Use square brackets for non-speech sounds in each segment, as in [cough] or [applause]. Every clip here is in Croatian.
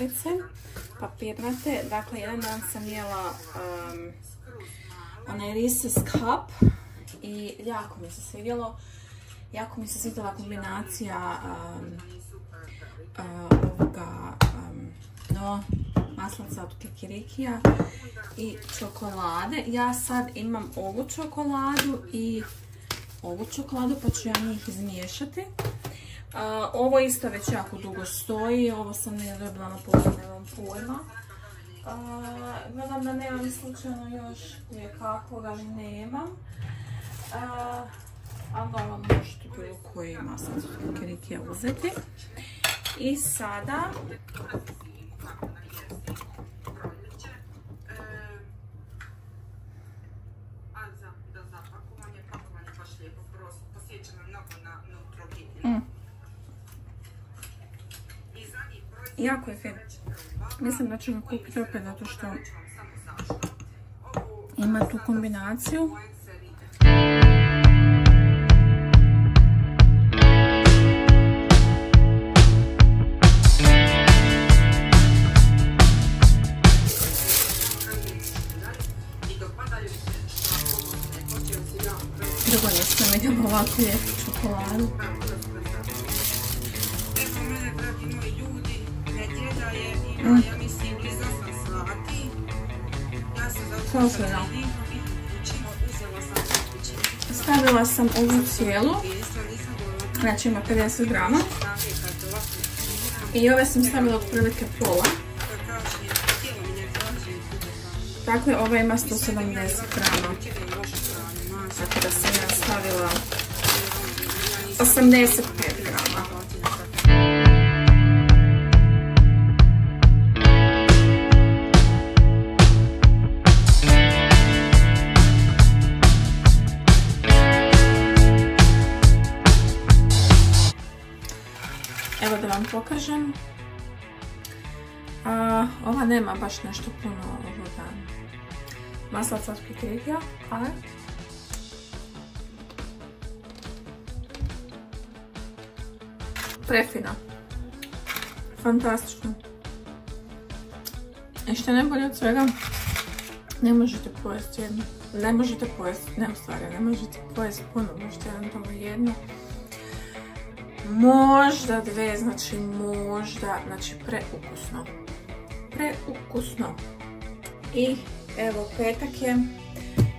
košarice papirnate. Dakle, jedan dan sam jela um, onaj Reese's Cup i jako mi se svidjelo. Jako mi se svidjela kombinacija ovoga no, maslaca od kikirikija i čokolade. Ja sad imam ovu čokoladu i ovu čokoladu pa ću ja njih izmiješati. Ovo isto već jako dugo stoji, ovo sam ne dobila na poslu, nemam pojma. gledam da nemam slučajno još je kakvog, ali nemam. ali ovo možete bilo koji od kikirikija uzeti. I sada Jako je fin. Mislim da ću ga kupiti opet zato što ima tu kombinaciju. Drugo nisam vidjela ovakvu čokoladu. Stavila sam ovu cijelu, znači ima 50 grama. I ove sam stavila otprilike pola. Dakle, ova ima 170 grama. Tako da sam ja stavila 85 grama. vam pokažem. ova nema baš nešto puno ovoga maslaca od ali prefina. Fantastično. I što je najbolje od svega, ne možete pojesti jednu. Ne možete pojesti, ne u stvari, ne možete pojesti puno, možete jedan tamo jednu možda dve, znači možda, znači preukusno. Preukusno. I evo petak je,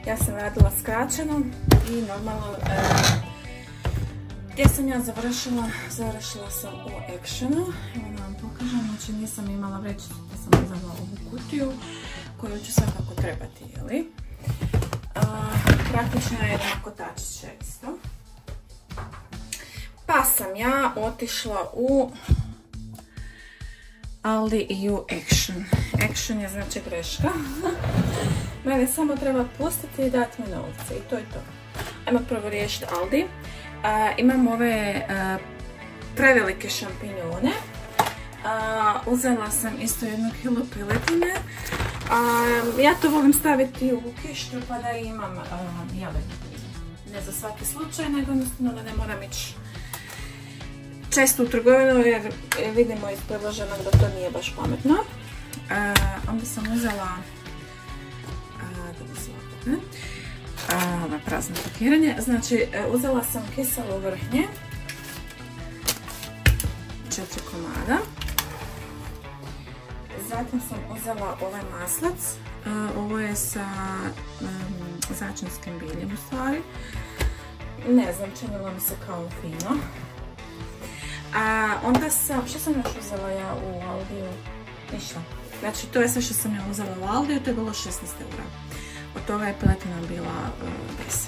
ja sam radila skraćeno i normalno e, gdje sam ja završila, završila sam u actionu. Evo da vam pokažem, znači nisam imala već, da sam uzela ovu kutiju koju ću svakako trebati, jeli? praktično je jedan kotačić isto. Pa sam ja otišla u Aldi u Action. Action je znači greška. [laughs] Mene samo treba pustiti i dati mi novce i to je to. Ajmo prvo riješiti Aldi. imam ove prevelike šampinjone. uzela sam isto jednu kilo piletine. ja to volim staviti u kištu pa da imam, ne za svaki slučaj, nego ne moram ići često u trgovinu jer vidimo iz predloženog da to nije baš pametno. E, onda sam uzela da prazno pakiranje. Znači, e, uzela sam kiselo vrhnje. Četiri komada. Zatim sam uzela ovaj maslac. E, ovo je sa začinskim biljem u stvari. Ne znam, činilo mi se kao fino. A onda sam, što sam još uzela ja u Aldiju? Ništa. Znači to je sve što sam ja uzela u Aldiju, to je bilo 16 eura. Od toga je pletina bila 10.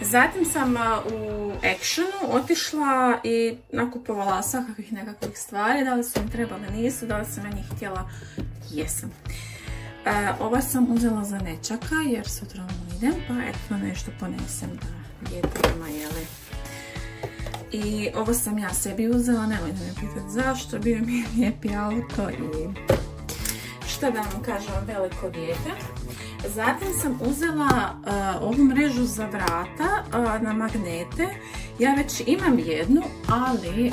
E, Zatim sam e, u Actionu otišla i nakupovala svakakvih nekakvih stvari. Da li su mi trebale, nisu, da li sam ja njih htjela, jesam. E, ova sam uzela za nečaka jer sutra idem, pa eto nešto ponesem da djetima, jeli, i ovo sam ja sebi uzela, nemojte me pitati zašto, bio mi je lijepi auto i šta da vam kažem, veliko dijete. Zatim sam uzela ovu mrežu za vrata na magnete. Ja već imam jednu, ali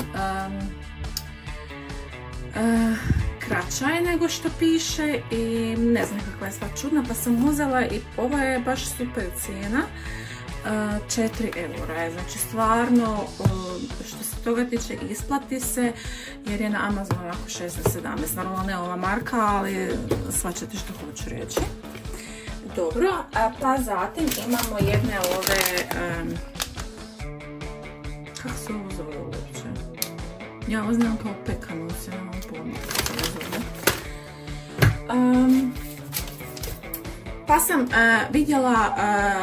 kraća je nego što piše i ne znam kakva je sva čudna pa sam uzela i ovo je baš super cijena. 4 eura je, znači stvarno što se toga tiče isplati se jer je na Amazonu onako 16-17, naravno ne ova marka, ali svačate što hoću reći. Dobro, pa zatim imamo jedne ove, kako se ovo zove uopće? Ja ovo znam kao pekanu, se nemam se zove. Pa sam uh, vidjela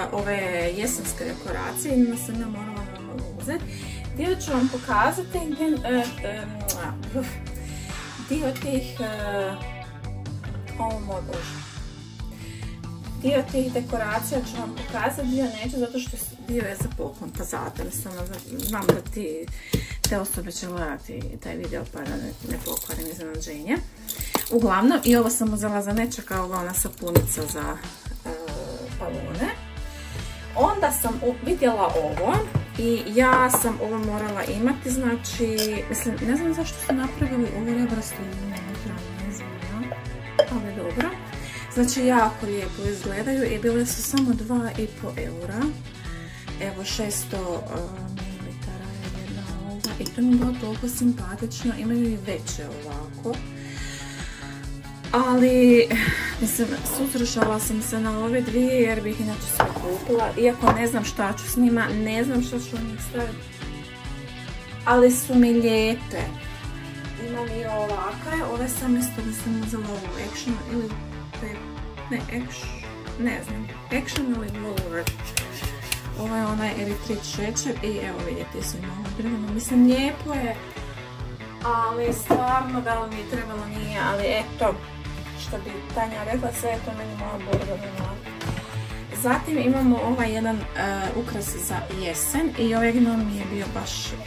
uh, ove jesenske dekoracije i sam ja morala uzeti. Dio ću vam pokazati uh, dio tih oh moj bože dio tih dekoracija ću vam pokazati, dio neću zato što dio je za poklon, pa zato znam da ti te osobe će gledati taj video pa da ne, ne pokvarim iznenađenje. Uglavnom, i ovo sam uzela za nečak kao ona sapunica za palone. Onda sam vidjela ovo i ja sam ovo morala imati, znači, mislim, ne znam zašto su napravili ovo rebrasto ne znam, ali dobro. Znači, jako lijepo izgledaju i bile su samo 2,5 eura. Evo, 600 ml je jedna ova i to mi je bilo toliko simpatično, imaju i veće ovako. Ali, mislim, susrešala sam se na ove dvije jer bih inače sve kupila. Iako ne znam šta ću s njima, ne znam šta ću njih staviti. Ali su mi lijepe. Imam i ovakve, ove sam isto da sam uzela ovu Action ili ne Action, ne znam, Action ili Woolworth. Ovo je onaj eritrit šećer i evo vidjeti su ima ovo drveno. Mislim, lijepo je, ali stvarno da li mi trebalo nije, ali eto, što bi Tanja rekla, sve je to meni moja borba Zatim imamo ovaj jedan uh, ukras za jesen i ovaj gnom mi je bio baš um,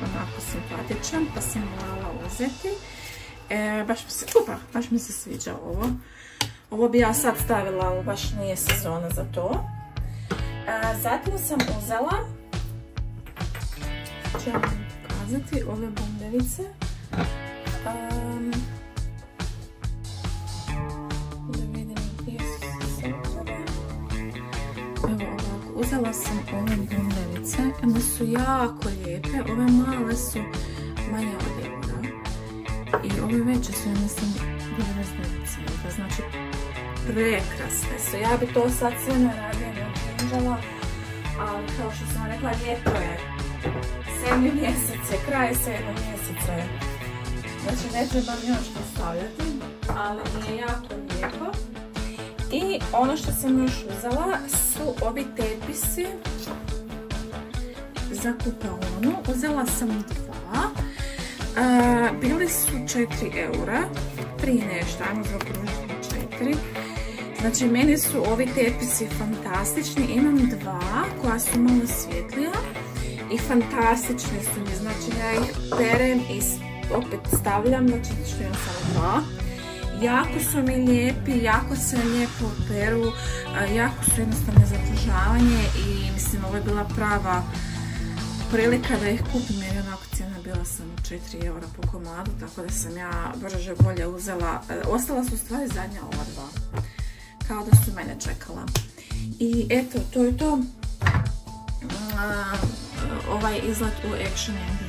onako simpatičan pa sam morala uzeti. E, baš, mi se, upa, baš mi se sviđa ovo. Ovo bi ja sad stavila, ali baš nije sezona za to. E, zatim sam uzela, ću vam pokazati, ove bundevice. Uzela sam ove bundevice, one su jako lijepe, ove male su manje od eura i ove veće su, ja mislim, 99 centa, znači prekrasne su. Ja bi to sad sve ne radije ne ali kao što sam rekla, ljeto je, sedmi mjesec je, kraj sedmog mjeseca je. Znači ne trebam još postavljati, ali je jako lijepo. I ono što sam još uzela su ovi tepisi za kupaonu. Uzela sam dva. bili su 4 eura. Prije nešto, ajmo zaokružiti 4. Znači, meni su ovi tepisi fantastični. Imam dva koja su malo svjetlija i fantastični su mi. Znači, ja ih perem i opet stavljam, znači što imam samo dva jako su mi lijepi, jako se lijepo peru, jako su jednostavne za pružavanje i mislim ovo je bila prava prilika da ih kupim jer je onako cijena bila sam 4 eura po komadu, tako da sam ja brže bolje uzela, e, ostala su stvari zadnja ova dva, kao da su mene čekala. I eto, to je to, ovaj izlet u Action je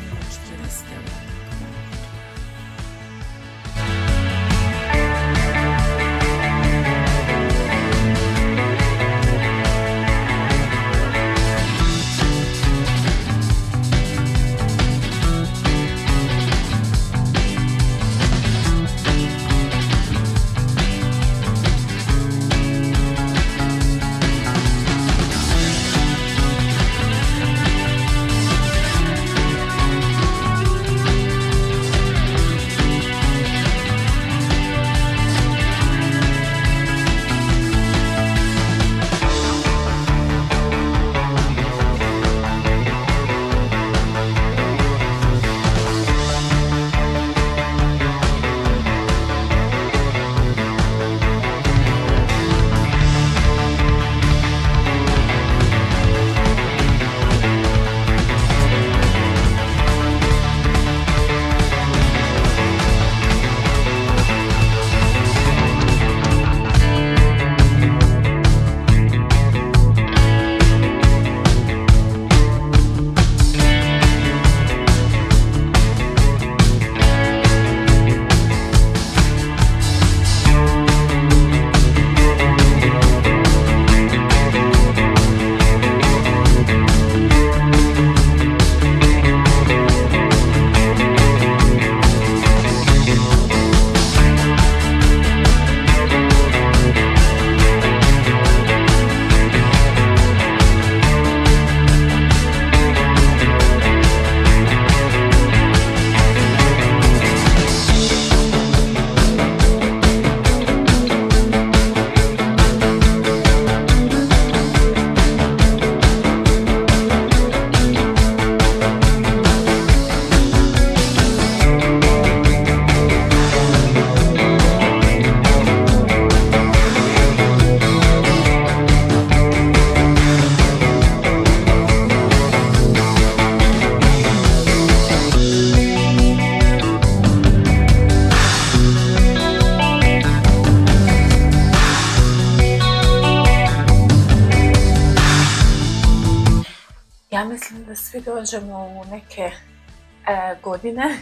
dođemo u neke e, godine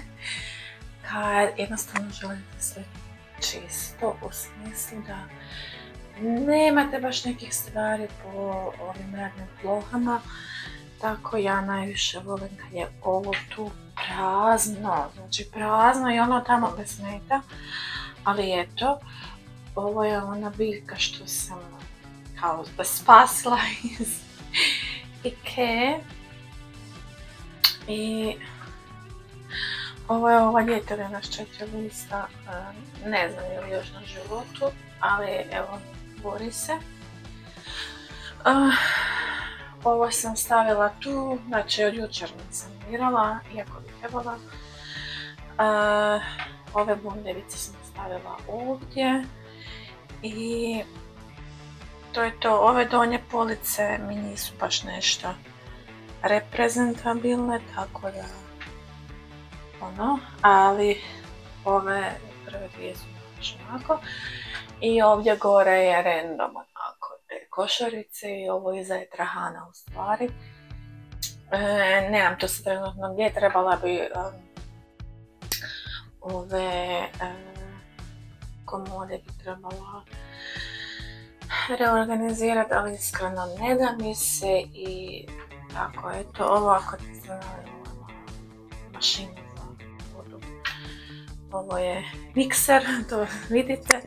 kad jednostavno želite sve čisto u smislu da nemate baš nekih stvari po ovim radnim plohama. Tako ja najviše volim kad je ovo tu prazno, znači prazno i ono tamo bez meta. Ali eto, ovo je ona biljka što sam kao spasila [laughs] iz Ikea. I ovo je ova ljetovina s četiri lista, ne znam je li još na životu, ali evo, bori se. Ovo sam stavila tu, znači od jučer nisam mirala, iako bi trebala. Ove bundevice sam stavila ovdje i to je to. Ove donje police mi nisu baš nešto reprezentabilne, tako da ono, ali ove prve dvije su baš onako. I ovdje gore je random onako te košarice i ovo iza je trahana u stvari. E, nemam to se trenutno gdje, trebala bi um, ove um, komode bi trebala reorganizirati, ali iskreno ne da mi se i tako, eto, ovo ako ti znali mašinu ovo je mikser, [laughs] to vidite.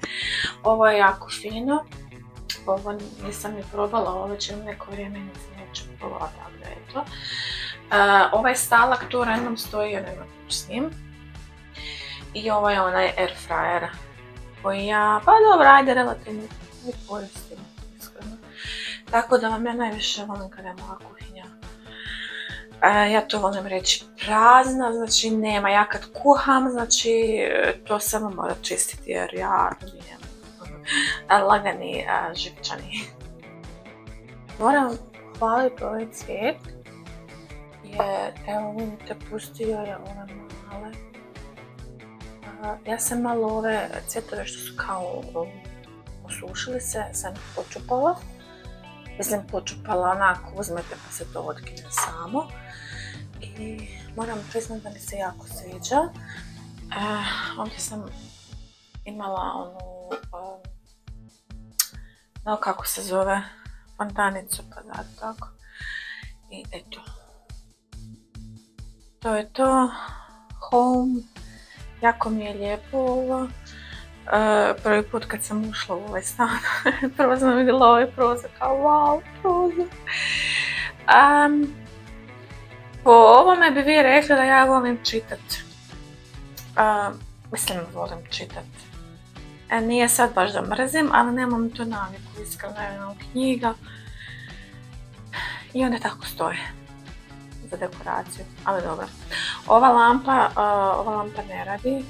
Ovo je jako fino. Ovo nisam ni probala, ovo će neko vrijeme nisam neću probala, tako da je to. ovaj stalak tu random stoji, ja nema s njim. I ovo je onaj air fryer koji ja, pa dobro, ajde relativno koristim, iskreno. Tako da vam ja najviše volim kada je kuhinja ja to volim reći prazna, znači nema, ja kad kuham, znači to samo mora čistiti jer ja nijem lagani živčani. Moram hvaliti ovaj cvijet jer evo vidite pustio je ove male. Ja sam malo ove cvjetove što su kao osušili se, sam počupala. Mislim počupala onako, uzmete pa se to otkine samo i moram priznat da mi se jako sviđa. E, ovdje sam imala onu, no kako se zove, fontanicu pa da tako. I eto. To je to. Home. Jako mi je lijepo ovo. E, prvi put kad sam ušla u ovaj stan, [laughs] prvo sam vidjela ovaj prozor, kao wow, prozor. Po ovome bi vi rekli da ja volim čitat. mislim, volim čitat. E, nije sad baš da mrzim, ali nemam tu naviku, iskreno imam knjiga. I onda tako stoje za dekoraciju, ali dobro. Ova lampa, ova lampa ne radi, e,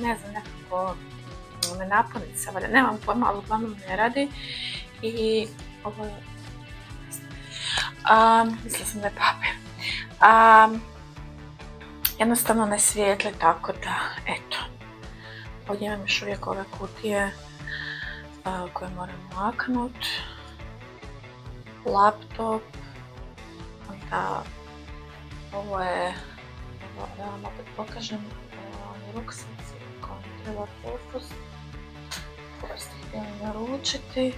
ne znam nekako me napuni se, valjda nemam pojma, ali uglavnom ne radi. I ovo je... mislila sam da je papir. A, jednostavno ne svijetli tako da, eto. Ovdje imam još uvijek ove kutije koje moram maknut. Laptop. Onda ovo je, evo da vam opet pokažem, ruksaci koji treba fokus. Koga ste htjeli naručiti.